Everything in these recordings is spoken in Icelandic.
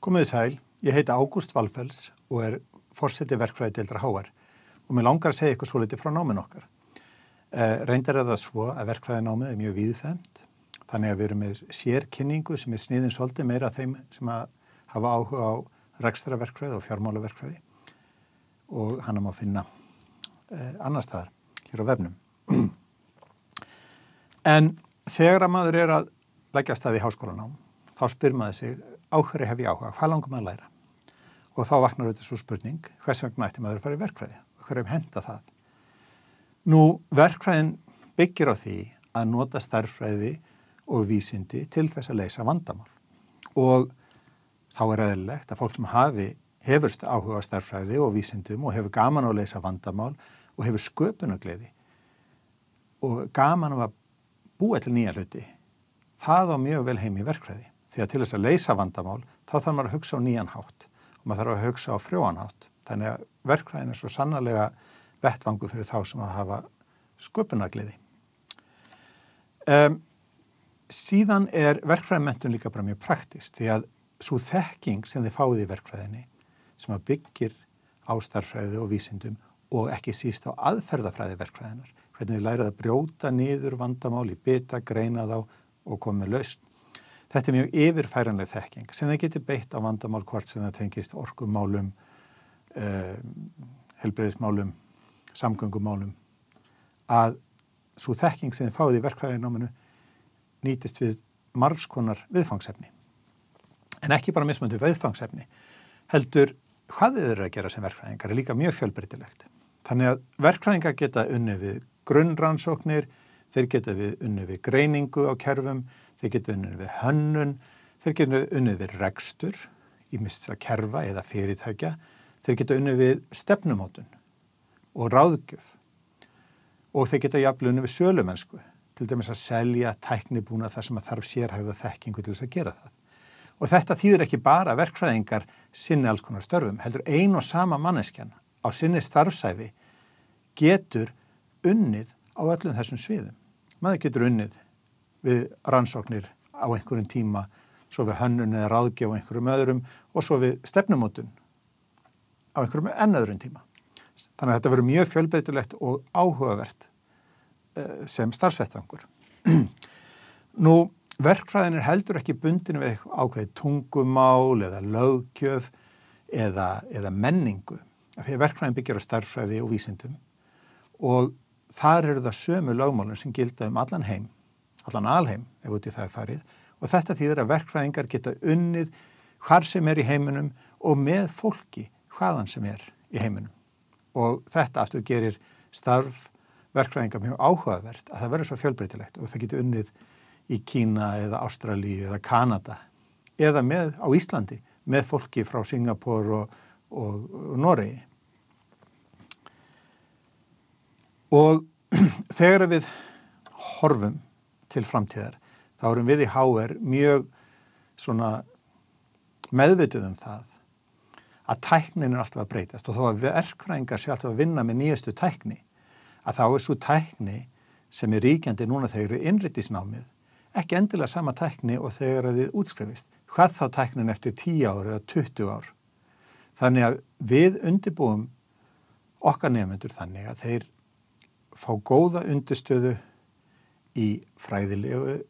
Komiði sæl, ég heiti Ágúst Valfells og er fórseti verkfræði deildra HR og mér langar að segja eitthvað svo litið frá náminn okkar. Eh, reyndar er það svo að verkfræði námið er mjög víðfemt, þannig að við erum með sérkynningu sem er sniðin svolítið meira þeim sem að hafa áhuga á rekstraverkfræði og fjármálaverkfræði og hann er maður að finna eh, annar staðar hér á vefnum. en þegar að maður er að leggja staði í háskólanám, þá spyr maður sig áhverju hef ég áhuga, hvað maður að læra? Og þá vaknar auðvitað svo spurning, hvers vegna ætti maður að fara í verkfræði? Hverjum henda það? Nú, verkfræðin byggir á því að nota starffræði og vísindi til þess að leysa vandamál. Og þá er eðlilegt að fólk sem hafi, hefur áhuga á starffræði og vísindum og hefur gaman á að leysa vandamál og hefur sköpunagleiði og gaman á að búa til nýja hluti, það á mjög vel heim í verkfræði. Því að til þess að leysa vandamál þá þarf maður að hugsa á nýjan hátt og maður þarf að hugsa á frjóan hátt. Þannig að verkfræðin er svo sannarlega vettvangu fyrir þá sem að hafa sköpunagliði. Um, síðan er verkfræðimentun líka bara mjög praktist því að svo þekking sem þið fáið í verkfræðinni sem að byggir ástarfræði og vísindum og ekki síst á aðferðafræði verkfræðinar, hvernig þið lærið að brjóta niður vandamál í bytta, greina þá og komið lausn Þetta er mjög yfirfæranleg þekking sem það getur beitt á vandamál hvort sem það tengist orkumálum, eh, helbreyðismálum, samgöngumálum að svo þekking sem þið fáið í verkfræðináminu nýtist við margskonar viðfangsefni. En ekki bara mismöndu viðfangsefni, heldur hvað þið eru að gera sem verkfræðingar er líka mjög fjölbreytilegt. Þannig að verkfræðingar geta unni við grunnrannsóknir, þeir geta við unni við greiningu á kerfum, þeir geta unnið við hönnun, þeir geta unnið við rekstur, í mist að kerfa eða fyrirtækja, þeir geta unnið við stefnumótun og ráðgjöf og þeir geta jafnlega unnið við sölumennsku, til dæmis að selja tæknibúna þar sem að þarf sérhæfða þekkingu til þess að gera það. Og þetta þýðir ekki bara verkfræðingar sinni alls konar störfum, heldur ein og sama manneskjan á sinni starfsæfi getur unnið á öllum þessum sviðum. Maður getur unnið við rannsóknir á einhverjum tíma, svo við hönnun eða ráðgjöf á einhverjum öðrum og svo við stefnumótun á einhverjum ennöðrum tíma. Þannig að þetta verður mjög fjölbreytilegt og áhugavert uh, sem starfsvettangur. Nú, verkfræðin er heldur ekki bundinu við ákveði tungumál eða lögkjöf eða, eða menningu. Því að verkfræðin byggjar á starffræði og vísindum og þar eru það sömu lögmálun sem gilda um allan heim allan alheim ef út í það er farið og þetta þýðir að verkfræðingar geta unnið hvar sem er í heiminum og með fólki hvaðan sem er í heiminum og þetta aftur gerir starf verkfræðingar mjög áhugavert að það verður svo fjölbreytilegt og það getur unnið í Kína eða Ástralíu eða Kanada eða með, á Íslandi með fólki frá Singapur og, og, og Noregi. Og þegar við horfum til framtíðar þá erum við í HR mjög svona meðvituð um það að tæknin er alltaf að breytast og þó að verkfræðingar sé alltaf að vinna með nýjastu tækni að þá er svo tækni sem er ríkjandi núna þegar við innrittisnámið ekki endilega sama tækni og þegar þið útskrifist. Hvað þá tæknin eftir 10 ár eða 20 ár? Þannig að við undirbúum okkar nefnendur þannig að þeir fá góða undirstöðu í fræðilegu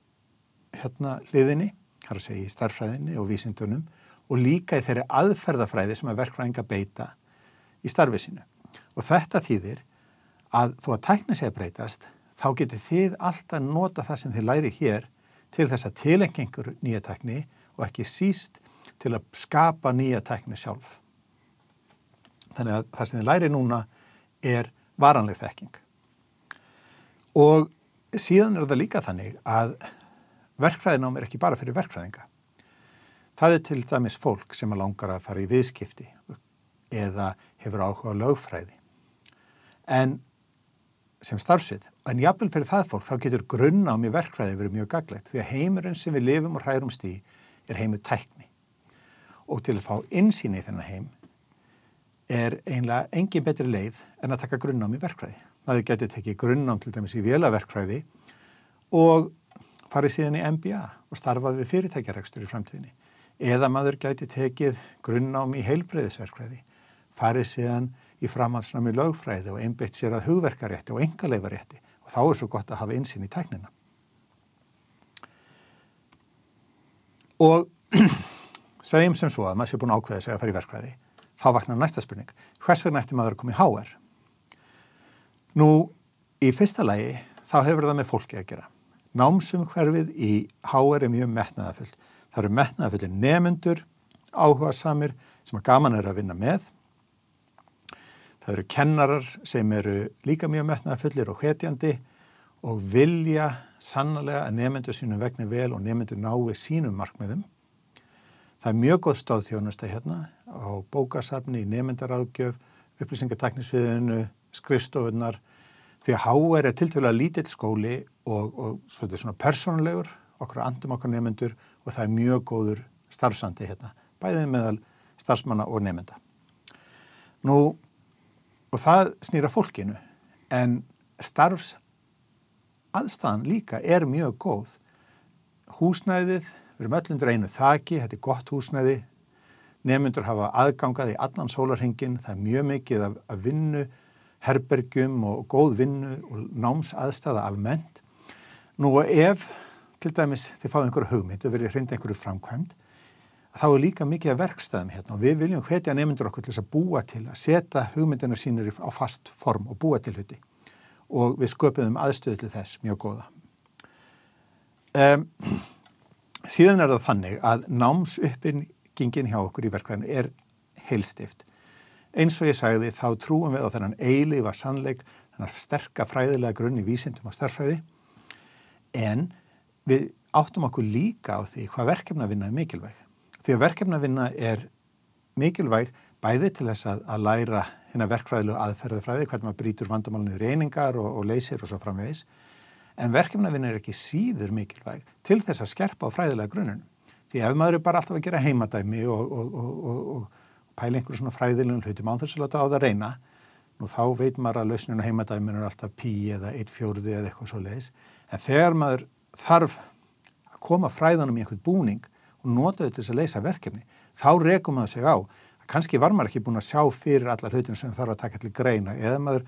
hérna hliðinni, þar að segja í starffræðinni og vísindunum og líka í þeirri aðferðafræði sem að verkfræðinga beita í starfið sínu. Og þetta þýðir að þó að tækna sé að breytast, þá getur þið alltaf nota það sem þið læri hér til þess að tilengja einhver nýja tækni og ekki síst til að skapa nýja tækni sjálf. Þannig að það sem þið læri núna er varanleg þekking. Og síðan er það líka þannig að verkfræðinám er ekki bara fyrir verkfræðinga. Það er til dæmis fólk sem er langar að fara í viðskipti eða hefur áhuga á lögfræði. En sem starfsvið, en jáfnvel fyrir það fólk þá getur grunnám í verkfræði verið mjög gaglegt því að heimurinn sem við lifum og hærumst í er heimur tækni. Og til að fá insýni í þennan heim er einlega engin betri leið en að taka grunnám í verkfræði maður geti tekið grunnám til dæmis í vélaverkfræði og farið síðan í MBA og starfaði við fyrirtækjaregstur í framtíðinni Eða maður gæti tekið grunnnám í heilbreyðisverkfræði, farið síðan í framhalsnami lögfræði og einbeitt sér að hugverkarétti og engaleifarétti og þá er svo gott að hafa einsinn í tæknina. Og segjum sem svo að maður sé búin að ákveða sig að fara í verkfræði, þá vaknar næsta spurning, hvers vegna ætti maður að koma í HR? Nú, í fyrsta lagi þá hefur það með fólki að gera. Námsum hverfið í HR er mjög metnaðafullt. Það eru metnaðafullir nefnendur, áhuga samir sem að gaman er að vinna með Það eru kennarar sem eru líka mjög metnaðafullir og hvetjandi og vilja sannlega að nefnendur sínum vegna vel og nefnendur nái sínum markmiðum. Það er mjög góð stóðþjónusta hérna á bókasafni, nefnendaráðgjöf, upplýsingataknisviðinu, skrifstofunar, því að HR er tiltvölu að lítill skóli og, og svona persónulegur, okkur andum okkar nefnendur og það er mjög góður starfsandi hérna, bæðið meðal starfsmanna og nefnenda. Nú, og það snýra fólkinu en starfs aðstæðan líka er mjög góð. Húsnæðið við erum öllundur einu þaki, þetta er gott húsnæði. Nefnundur hafa aðgangað í allan sólarhingin, það er mjög mikið af, af vinnu, herbergjum og góð vinnu og náms aðstæða almennt nú og ef til dæmis þið fáðu einhverju hugmynd og verið hreint einhverju framkvæmt þá er líka mikið að verkstæðum hérna og við viljum hvetja nefndur okkur til þess að búa til að setja hugmyndina sínir á fast form og búa til hluti og við sköpum aðstöðu til þess mjög góða. Um, síðan er það þannig að námsuppbyggingin hjá okkur í verkvæðinu er heilstift. Eins og ég sagði þá trúum við á þennan eilifa sannleik, þennan sterka fræðilega grunn í vísindum og starfræði en við áttum okkur líka á því hvað verkefna vinna er mikilvæg. Því að verkefnavinna er mikilvæg bæði til þess að, að læra hérna verkfræðilegu aðferðafræði, hvernig maður brítur vandamálunni reyningar og, og leysir og svo framvegis. En verkefnavinna er ekki síður mikilvæg til þess að skerpa á fræðilega grunnun. Því ef maður er bara alltaf að gera heimadæmi og, og, og pæla einhverju svona fræðilegum hlutum á þess að láta á það að reyna, nú þá veit maður að lausninu heimadæminu er alltaf pí eða eitt fjórði eða eitthvað svo leiðis. En þegar maður þarf að koma fræðanum í einhvern búning og nota þetta þess að leysa verkefni. Þá rekum maður sig á. Kanski var maður ekki búin að sjá fyrir alla hlutinu sem þarf að taka til greina eða maður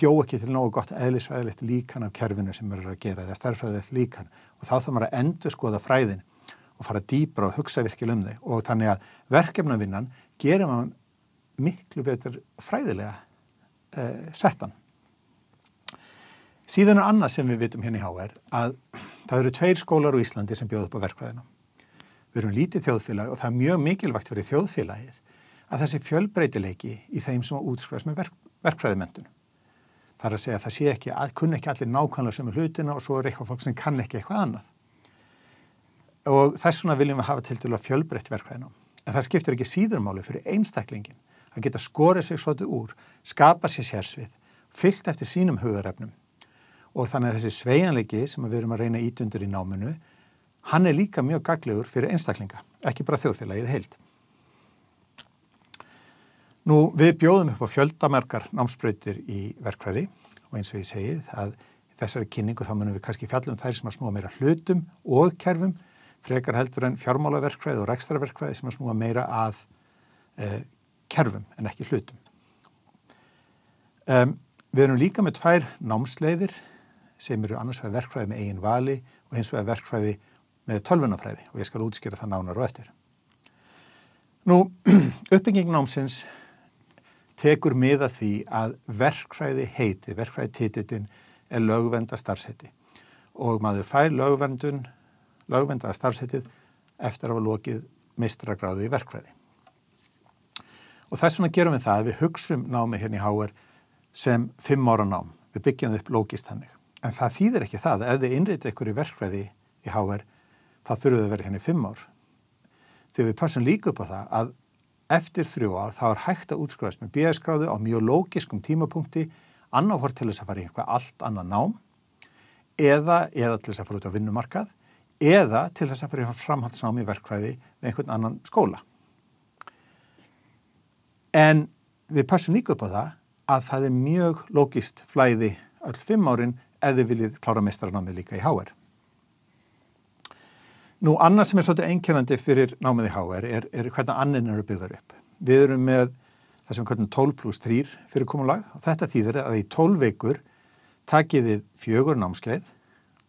bjó ekki til nógu gott eðlisvæðilegt líkan af kerfinu sem maður er að gera eða starfræðilegt líkan og þá þarf maður að endur skoða fræðin og fara dýbra og hugsa virkil um þau og þannig að verkefnavinnan gerir maður miklu betur fræðilega eh, settan. Síðan er annað sem við vitum hérna í HR að það eru tveir skólar á Íslandi sem bjóð upp á verkfræðina Við erum lítið þjóðfélag og það er mjög mikilvægt fyrir þjóðfélagið að þessi fjölbreytileiki í þeim sem útskrifast með verk, verkfræðimendun. Það er að segja að það sé ekki, að kunna ekki allir nákvæmlega sem er hlutina og svo er eitthvað fólk sem kann ekki eitthvað annað. Og þess vegna viljum við hafa til til að fjölbreytt verkfræðina. En það skiptir ekki síðurmáli fyrir einstaklingin að geta skorið sig svolítið úr, skapa sér sérsvið, fyllt eftir sínum hugðarefnum. Og þannig að þessi sveianleiki sem við erum að reyna ítundur í náminu hann er líka mjög gaglegur fyrir einstaklinga, ekki bara þjóðfélagið heild. Nú við bjóðum upp á fjöldamerkar námsbröytir í verkfræði og eins og ég segið að þessari kynningu þá munum við kannski fjallum þær sem að snúa meira hlutum og kerfum, frekar heldur en fjármálaverkfræði og rekstraverkfræði sem að snúa meira að eh, kerfum en ekki hlutum. Um, við erum líka með tvær námsleiðir sem eru annars vegar verkfræði með eigin vali og eins vegar verkfræði með tölvunafræði og ég skal útskýra það nánar og eftir. Nú, uppbygging námsins tekur miða því að verkfræði heiti, verkfræði tititinn er lögvenda starfseti og maður fær lögvendun, lögvenda starfsetið eftir að hafa lokið mistragráðu í verkfræði. Og þess vegna gerum við það að við hugsum námi hérna í Háar sem fimm ára nám. Við byggjum upp lógist hannig. En það þýðir ekki það að ef þið innrita ykkur í verkfræði í Háar þá þurfum við að vera henni fimm ár. Þegar við passum líka upp á það að eftir þrjú ár þá er hægt að útskrifast með BS-gráðu á mjög lógiskum tímapunkti annarhort til þess að fara í eitthvað allt annað nám eða, eða til þess að fara út á vinnumarkað eða til þess að í framhaldsnámi verkfræði með einhvern annan skóla. En við passum líka upp á það að það er mjög lógist flæði öll fimm árin þið viljið klára meistaranámið líka í HR. Nú, annað sem er svolítið einkennandi fyrir námið í HR er, er hvernig annin eru byggðar upp. Við erum með það sem hvernig 12 pluss 3 fyrir komulag og þetta þýðir að í 12 vikur takið þið fjögur námskeið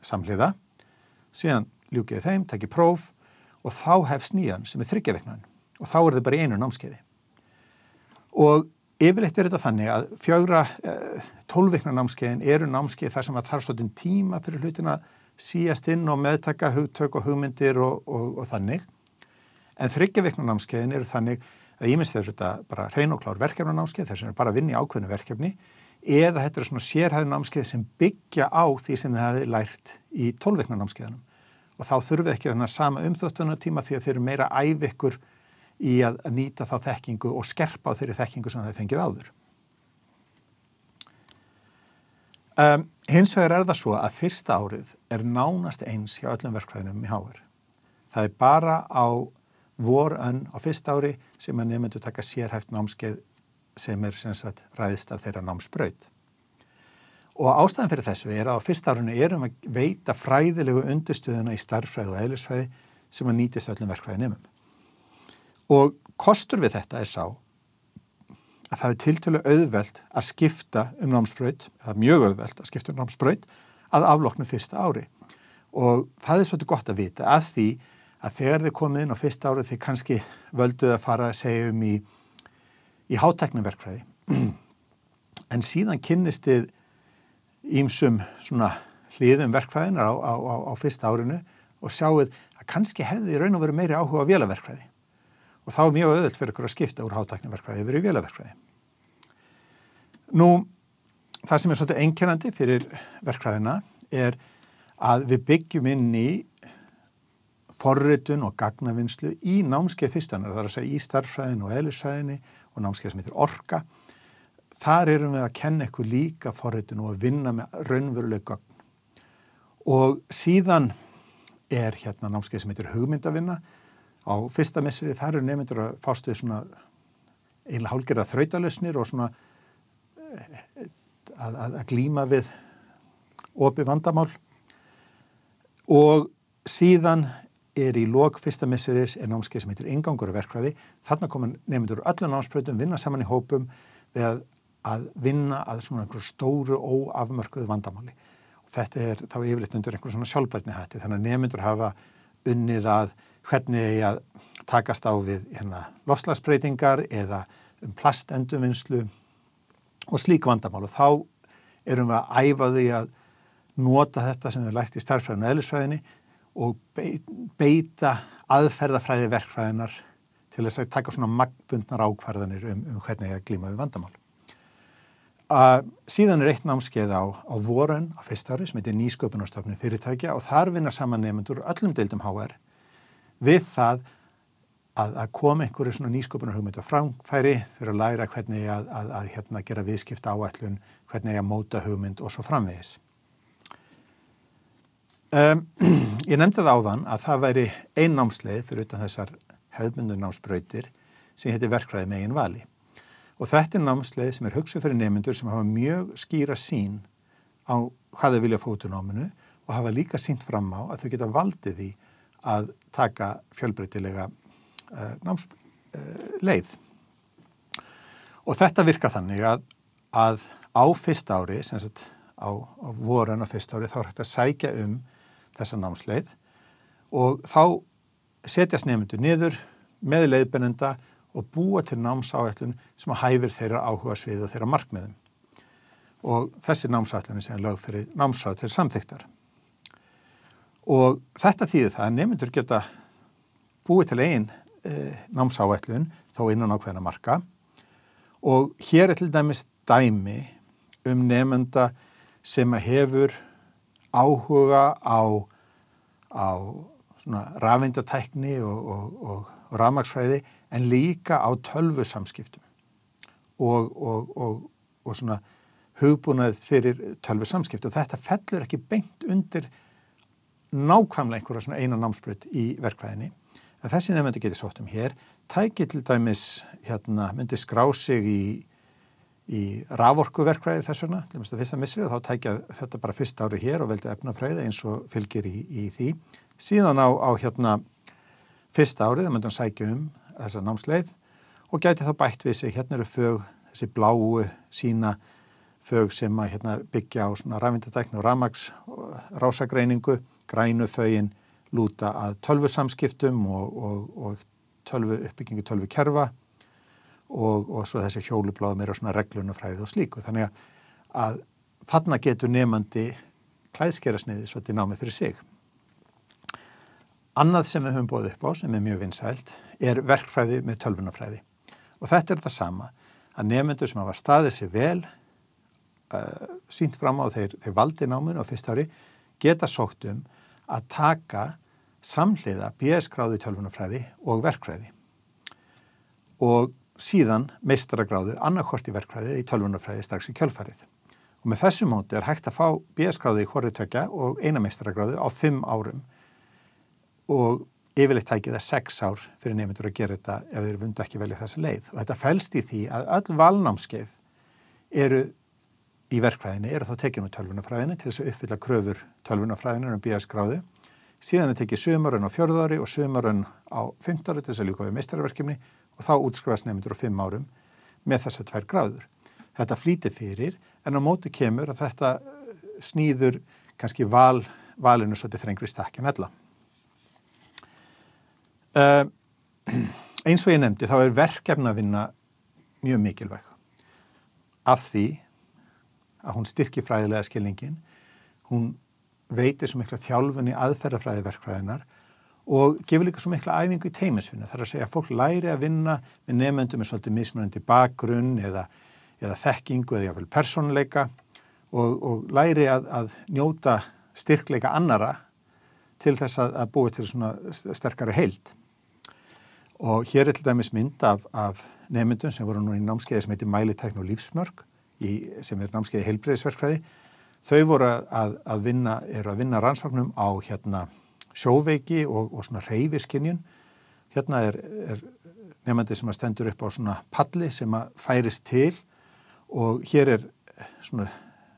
samhliða, síðan ljúkið þeim, takið próf og þá hefst nýjan sem er þryggjaveiknan og þá er þið bara einu námskeiði. Og yfirleitt er þetta þannig að fjögra, eh, tólvikna námskeiðin eru námskeið þar sem að þarf svolítið tíma fyrir hlutina síast inn og meðtaka hugtök og hugmyndir og, og, og þannig. En þryggjaveikna námskeiðin eru þannig að ég minnst þetta bara hrein og klár verkefna námskeið þess að bara vinni ákveðinu verkefni eða þetta er svona sérhæðu námskeið sem byggja á því sem þið hefði lært í tólvikna námskeiðinum og þá þurfið ekki þennan sama umþóttunar tíma því að þeir eru meira æf ykkur í að nýta þá þekkingu og skerpa á þeirri þekkingu sem það fengið áður. Um, hins vegar er það svo að fyrsta árið er nánast eins hjá öllum verkfræðinum í háver. Það er bara á vorönn á fyrsta ári sem að nefndu taka sérhæft námskeið sem er sem sagt, ræðist af þeirra námsbraut. Og ástæðan fyrir þessu er að á fyrsta árinu erum að veita fræðilegu undirstöðuna í starffræð og eðlisfræði sem að nýtist öllum verkfræði nefnum. Og kostur við þetta er sá að það er tiltölu auðvelt að skipta um námsbraut, það er mjög auðvelt að skipta um námsbraut að afloknu fyrsta ári. Og það er svolítið gott að vita að því að þegar þið komið inn á fyrsta ári þið kannski völduð að fara að segja um í, í hátæknumverkfræði. En síðan kynnist þið ímsum svona hliðum verkfræðinar á, á, á, á fyrsta árinu og sjáuð að kannski hefði raun og verið meiri áhuga á vélaverkfræði og þá er mjög öðvöld fyrir ykkur að skipta úr hátækniverkfræði yfir í vélaverkfræði. Nú, það sem er svolítið einkennandi fyrir verkfræðina er að við byggjum inn í forritun og gagnavinnslu í námskeið fyrstunar, það er að segja í starffræðinu og eðlisfræðinu og námskeið sem heitir orka. Þar erum við að kenna ykkur líka forritun og að vinna með raunveruleg gagn. Og síðan er hérna námskeið sem heitir hugmyndavinna á fyrsta misseri þar eru nefndur að fást við svona einlega hálgerða þrautalösnir og svona eh, að, að, að glýma við opi vandamál og síðan er í lok fyrsta misseris er námskeið sem heitir ingangur verkfræði. Þarna koma nefndur öllu námspröytum, vinna saman í hópum við að, að vinna að svona einhverju stóru óafmörkuðu vandamáli. Og þetta er þá yfirleitt undir einhverju svona sjálfbærni hætti þannig að nefndur hafa unnið að hvernig ég að takast á við hérna, lofslagsbreytingar eða um plastendumvinnslu og slík vandamál og þá erum við að æfa því að nota þetta sem við lært í starffræðinu og eðlisfræðinni og beita aðferðafræði verkfræðinar til þess að taka svona magnbundnar ákvarðanir um, um hvernig ég að glíma við vandamál. Uh, síðan er eitt námskeið á, á vorun á fyrst ári sem heitir Nýsköpunarstofnum fyrirtækja og þar vinna saman nefnendur öllum deildum HR við það að, að koma einhverju svona nýsköpunar hugmynd á framfæri fyrir að læra hvernig að, að, að hérna, gera viðskipta áætlun, hvernig að móta hugmynd og svo framvegis. Um, ég nefndi það áðan að það væri ein námsleið fyrir utan þessar hefðmyndu námsbrautir sem heitir verkræði megin vali. Og þetta er námsleið sem er hugsað fyrir nefnendur sem hafa mjög skýra sín á hvað þau vilja fótu náminu og hafa líka sínt fram á að þau geta valdið því að taka fjölbreytilega uh, námsleið. Uh, og þetta virka þannig að, að á fyrst ári, sem sagt á, á voran á fyrst ári, þá er hægt að sækja um þessa námsleið og þá setjast nefndu niður með leiðbennenda og búa til námsáætlun sem að hæfir þeirra áhuga svið og þeirra markmiðum. Og þessi námsáætlun er sem lög fyrir námsráð til samþyktar og þetta þýðir það að nefndur geta búið til einn e, námsáætlun þá innan ákveðina marka og hér er til dæmis dæmi um nefnda sem hefur áhuga á, á rafindatækni og, og, og, og rafmagsfræði en líka á tölvu samskiptum og svona hugbúnað fyrir tölvu samskipt og þetta fellur ekki beint undir nákvæmlega einhverja svona eina námsbröð í verkvæðinni. En þessi nefndi getið sótt um hér, tækið til dæmis hérna, myndi skrá sig í, í raforkuverkvæði þess vegna, til dæmis það fyrsta missrið og þá tækja þetta bara fyrst ári hér og veldi efnafræði eins og fylgir í, í því. Síðan á, á hérna fyrsta árið, það myndan sækja um þessa námsleið og gæti þá bætt við sig, hérna eru fög, þessi bláu sína fög sem að hérna, byggja á svona rafindadæknu og ramags rásagreiningu, grænu fögin lúta að tölvu samskiptum og, og, og tölvu uppbyggingu tölvu kerfa og, og svo þessi hjólubláðum eru svona reglunafræði og slíku. Þannig að þarna getur nefandi klæðskerasniði svolítið námið fyrir sig. Annað sem við höfum bóðið upp á sem er mjög vinsælt er verkfræði með tölvunafræði og þetta er það sama að nefnendur sem hafa staðið sér vel uh, sínt fram á þeir, þeir valdi náminu á fyrst ári geta sókt um að taka samhliða BS-gráði tölvunafræði og verkfræði. Og síðan meistaragráðu annarkorti verkfræði í tölvunafræði strax í kjölfarið. Og með þessu móti er hægt að fá BS-gráðu í horritvekja og eina meistaragráðu á fimm árum. Og yfirleitt tækið það sex ár fyrir nefndur að gera þetta ef þeir vundu ekki velja þessa leið. Og þetta fælst í því að öll valnámskeið eru í verkfræðinni, eru þá tekinu tölvunafræðinni til þess að uppfylla kröfur tölvunafræðinni um BS-gráðu. Síðan er tekið sömarun á fjörðári og sömarun á fymtári til þess að líka við meistarverkefni og þá útskrifast nefndur á fimm árum með þess að tvær gráður. Þetta flýti fyrir en á móti kemur að þetta snýður kannski val, valinu svolítið þrengri stakkin ella. Uh, eins og ég nefndi þá er verkefna að vinna mjög mikilvæg af því að hún styrkir fræðilega skilningin, hún veitir svo mikla þjálfunni aðferðafræði verkfræðinar og gefur líka svo mikla æfingu í teimisvinna. Það er að segja að fólk læri að vinna með nefnendum með svolítið mismunandi bakgrunn eða, eða þekkingu eða jáfnveil personleika og, og læri að, að njóta styrkleika annara til þess að, að búi til svona sterkari heild. Og hér er til dæmis mynd af, af nefndum sem voru nú í námskeiði sem heitir Mælitækn og lífsmörg í, sem er námskeiði heilbreyðisverkfræði. Þau voru að, að vinna, eru að vinna rannsóknum á hérna sjóveiki og, og svona reyfiskinjun. Hérna er, er nefndi sem að stendur upp á svona palli sem að færist til og hér er svona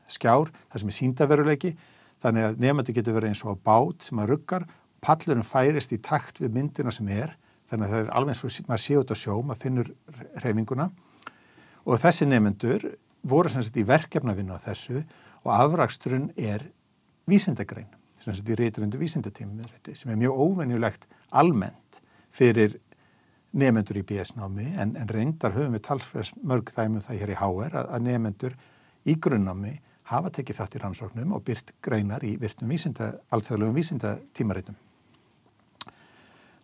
skjár, það sem er síndaveruleiki, þannig að nefndi getur verið eins og bát sem að ruggar, pallurinn færist í takt við myndina sem er, þannig að það er alveg eins og maður sé út á sjó, maður finnur reyfinguna og þessi nefndur voru sem sagt í verkefnavinna á þessu og afraksturinn er vísindagrein sem þetta er reyturundu vísindatími sem er mjög óvenjulegt almennt fyrir nefendur í BS-námi en, en reyndar höfum við talsfærs mörg dæmum það hér í HR að, að nefendur í grunnnámi hafa tekið þátt í rannsóknum og byrt greinar í virtum vísinda, alþjóðlegum vísindatímareitum.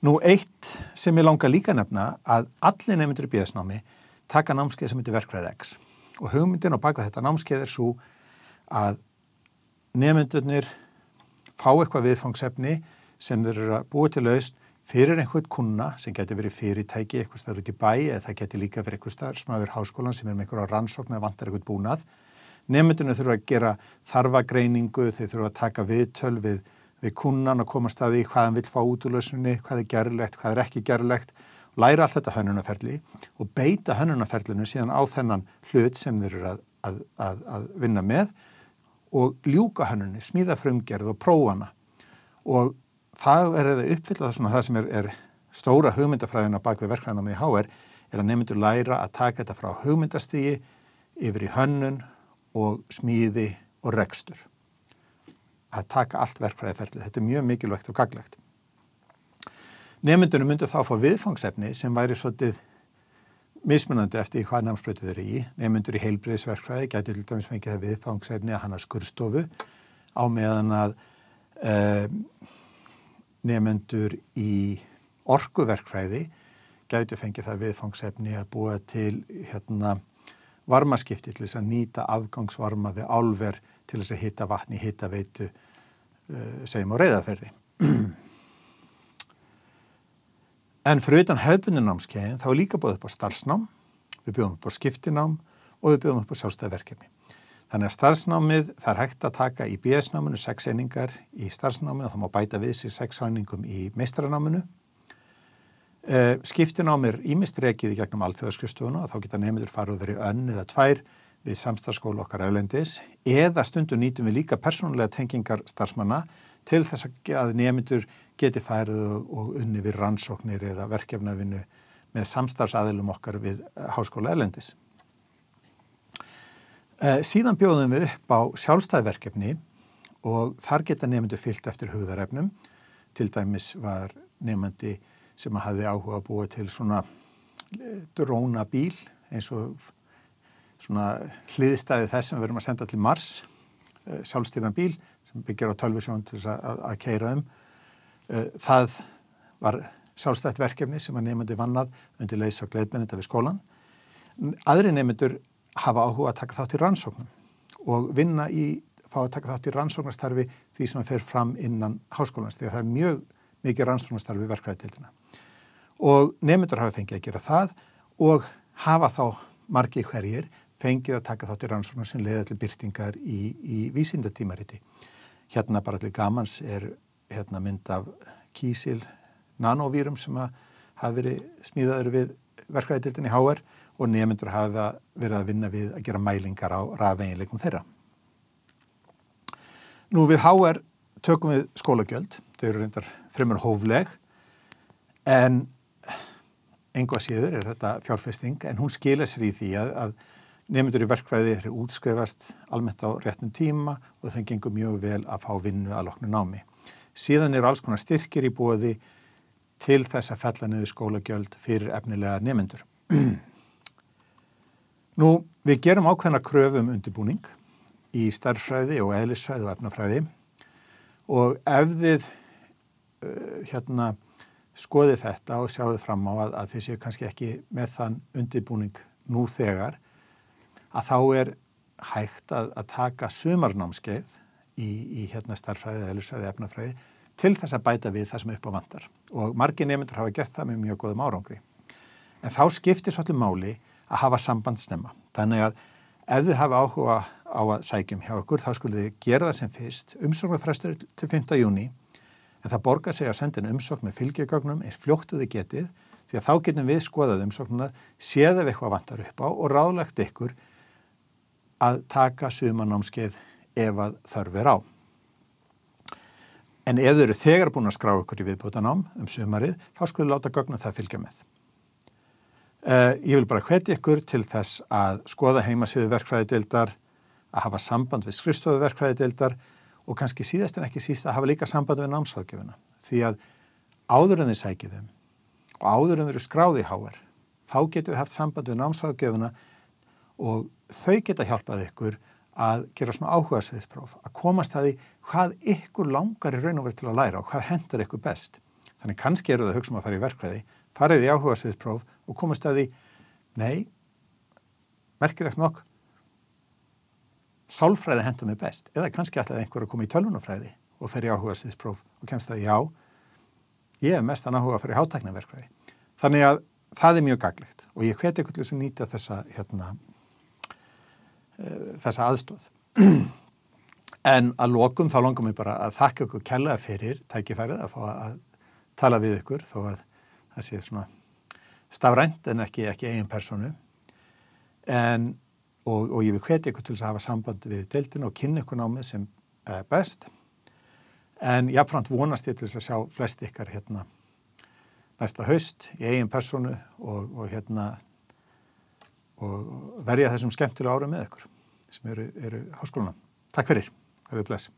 Nú eitt sem ég langar líka nefna að allir nefndur í BS-námi taka námskeið sem heitir verkfræð X og hugmyndin á baka þetta námskeið er svo að nefndurnir fá eitthvað viðfangsefni sem þeir eru að búið til laust fyrir einhvern kuna sem getur verið fyrirtæki eitthvað staður út í bæ eða það getur líka verið eitthvað staður smáður háskólan sem er með einhverja rannsókn eða vantar eitthvað búnað. Nefndunum þurfa að gera þarfagreiningu, þeir þurfa að taka viðtöl við, við kunan og koma staði hvað hann vil fá út úr lausunni, hvað er gerulegt, hvað er ekki gerulegt og læra allt þetta hönnunaferli og beita hönnunaferlinu síðan á þennan hlut sem þeir eru að, að, að, að vinna með og ljúka hannunni, smíða frumgerð og prófana og það er að uppfylla það það sem er, er stóra hugmyndafræðina bak við verkfræðina með HR er að nefndur læra að taka þetta frá hugmyndastígi yfir í hönnun og smíði og rekstur. Að taka allt verkfræðiferðið. Þetta er mjög mikilvægt og gaglegt. Nefndunum myndur þá að fá viðfangsefni sem væri svolítið mismunandi eftir hvað námsbreytið eru í. Nefnundur í heilbreyðsverkfræði getur til dæmis fengið það viðfangsefni að hann har skurstofu á meðan að e, nefnundur í orkuverkfræði getur fengið það viðfangsefni að búa til hérna, varmaskipti til þess að nýta afgangsvarma við álver til þess að hitta vatni, hitta veitu, e, segjum á reyðarferði. En fyrir utan hefðbundunámskeiðin þá er líka búið upp á starfsnám, við bjóðum upp á skiptinám og við bjóðum upp á sjálfstæðverkefni. Þannig að starfsnámið það er hægt að taka í BS-náminu sex einingar í starfsnáminu og þá má bæta við sér sex einingum í meistaranáminu. Uh, skiptinám er ímistrekið í gegnum alþjóðaskrifstofuna og þá geta nefndur farið verið önn eða tvær við samstarfskóla okkar öðlendis eða stundu nýtum við líka persónulega tengingar starfsmanna til þess að nemyndur geti færið og, unni við rannsóknir eða verkefnavinnu með samstarfsaðilum okkar við Háskóla Erlendis. Eh, síðan bjóðum við upp á sjálfstæðverkefni og þar geta nefndu fyllt eftir hugðarefnum. Til dæmis var nefndi sem hafði áhuga að búa til svona eh, dróna bíl eins og hliðstæði þess sem við verum að senda til Mars, eh, sjálfstýrðan bíl sem byggjar á tölvisjón til þess að, að keira um. Það var sjálfstætt verkefni sem að nefndi vannað undir leys og gleðbennenda við skólan. Aðri nefndur hafa áhuga að taka þátt í rannsóknum og vinna í, fá að taka þátt í rannsóknastarfi því sem fer fram innan háskólans því að það er mjög mikið rannsóknastarfi verkvæðitildina. Og nefndur hafa fengið að gera það og hafa þá margi hverjir fengið að taka þátt í rannsóknum sem leiða til byrtingar í, í vísindatímariti. Hérna bara allir gamans er hérna, mynd af kísil nanovýrum sem hafa verið smíðaður við verkvæðitildin í HR og nefndur hafa verið að vinna við að gera mælingar á rafveginleikum þeirra. Nú við HR tökum við skólagjöld, þau eru reyndar fremur hófleg en einhvað síður er þetta fjárfesting en hún skilja sér í því að, að nefndur í verkvæði eru útskrefast almennt á réttum tíma og það gengur mjög vel að fá vinnu að loknu námi. Síðan eru alls konar styrkir í bóði til þess að fella niður skólagjöld fyrir efnilega nefndur. Nú, við gerum ákveðna kröfum um undirbúning í starffræði og eðlisfræði og efnafræði og ef þið uh, hérna skoði þetta og sjáðu fram á að, að þið séu kannski ekki með þann undirbúning nú þegar að þá er hægt að, að taka sumarnámskeið í, í hérna starffræði, eðlisfræði, efnafræði til þess að bæta við það sem upp á vandar og margi nefndur hafa gert það með mjög góðum árangri. En þá skiptir svolítið máli að hafa samband snemma. Þannig að ef þið hafa áhuga á að sækjum hjá okkur þá skulle þið gera það sem fyrst umsóknarfrestur til 5. júni en það borgar sig að senda en umsókn með fylgjagögnum eins fljóttuði getið því að þá getum við skoðað umsóknuna séð ef eitthvað vantar upp á og ráðlegt ykkur að taka sumanámskeið ef að þörfir á. En ef þau eru þegar búin að skrá ykkur í viðbútanám um sumarið þá skulle láta gögna það fylgja með. Uh, ég vil bara hvetja ykkur til þess að skoða heimasíðu verkfræðidildar, að hafa samband við skrifstofu verkfræðidildar og kannski síðast en ekki síst að hafa líka samband við námsráðgjöfuna. Því að áður en þið sækið þeim og áður en þið eru skráði í HR, þá getur þið haft samband við námsráðgjöfuna og þau geta hjálpað ykkur að gera svona áhuga sviðspróf, að komast að því hvað ykkur langar í raun og verið til að læra og hvað hendur ykkur best. Þannig kannski eru það hugsa um að fara í verkfræði, farið í áhuga sviðspróf og komast að því, nei, merkilegt nokk, sálfræði henda mig best eða kannski ætlaði einhver að koma í tölvunafræði og fer í áhuga sviðspróf og kemst að já, ég er mest að áhuga að fer í hátæknaverkvæði. Þannig að það er mjög gaglegt og ég hveti ykkur til þess að nýta þessa, hérna, þessa aðstóð. en að lokum þá langar mér bara að þakka ykkur kellaða fyrir tækifærið að fá að tala við ykkur þó að það sé svona stafrænt en ekki, ekki eigin personu en, og, og ég vil hvetja ykkur til að hafa samband við deildin og kynna ykkur námið sem uh, best en jáfnframt vonast ég til að sjá flest ykkar hérna næsta haust í eigin personu og, og hérna og verja þessum skemmtilega árum með ykkur sem eru, eru háskóluna. Takk fyrir, verið bless.